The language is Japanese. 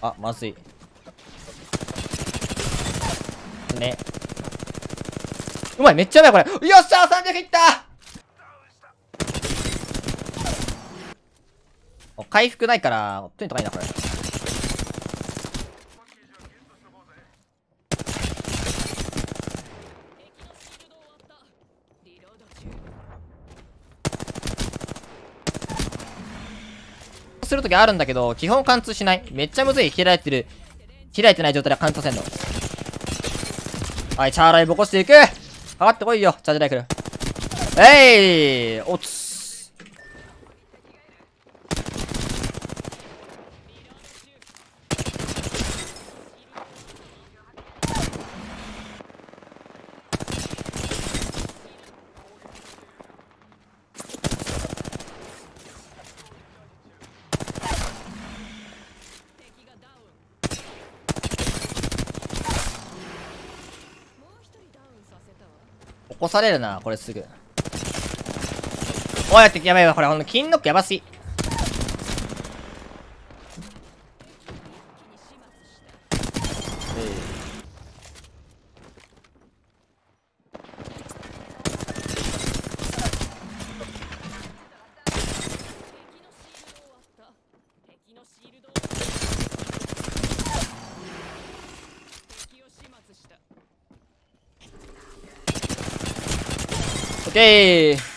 あまずい。ね。うまいめっちゃうまいこれ。よっしゃー300いった回復ないから手に高いなこれ。するときあるんだけど、基本貫通しない。めっちゃむずい。開いてる。開いてない状態で貫通せんの。はい、チャーライボコしていくかかってこいよ、チャージライフル。えいおつ。起こされるな、これすぐ。おい、やって、やばいわ、これ、ほんと、金ノックやばすぎ。オッケー E aí?